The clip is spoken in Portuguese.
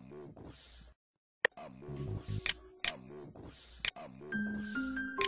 Amogos. Amogos. Amogos. Amogos.